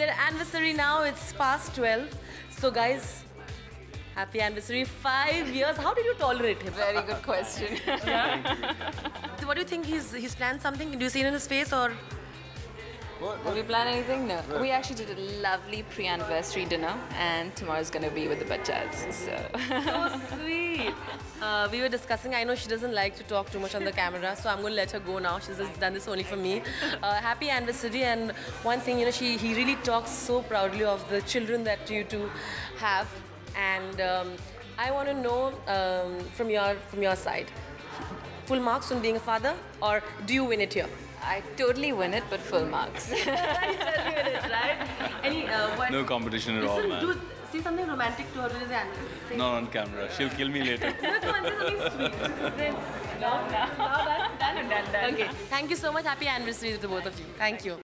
their anniversary now. It's past 12. So, guys, happy anniversary. Five years. How did you tolerate him? Very good question. So what do you think? He's he's planned something? Do you see it in his face or? Have we planned anything? No. We actually did a lovely pre-anniversary dinner, and tomorrow's gonna be with the bachas. So. So sweet. Uh, we were discussing. I know she doesn't like to talk too much on the camera, so I'm going to let her go now. She's just done this only for me. Uh, happy anniversary! And one thing, you know, she he really talks so proudly of the children that you two have, and um, I want to know um, from your from your side, full marks on being a father, or do you win it here? I totally win it, but full marks. right? Any what? No competition at all, man. do say something romantic to her with his anniversary. Not on camera. She'll kill me later. No, come on, say something sweet. Then- No, no, no, done, done, done. Okay, thank you so much. Happy anniversary to the both of you. Thank you.